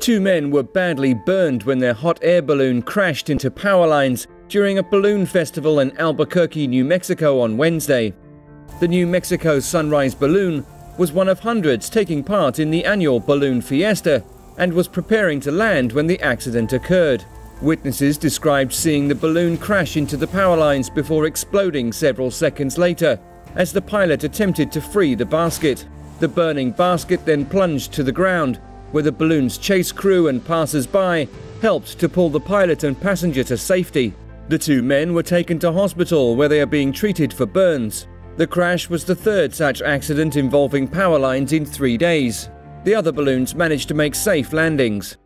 Two men were badly burned when their hot air balloon crashed into power lines during a balloon festival in Albuquerque, New Mexico on Wednesday. The New Mexico Sunrise Balloon was one of hundreds taking part in the annual balloon fiesta and was preparing to land when the accident occurred. Witnesses described seeing the balloon crash into the power lines before exploding several seconds later as the pilot attempted to free the basket. The burning basket then plunged to the ground, where the balloon's chase crew and passers by helped to pull the pilot and passenger to safety. The two men were taken to hospital where they are being treated for burns. The crash was the third such accident involving power lines in three days. The other balloons managed to make safe landings.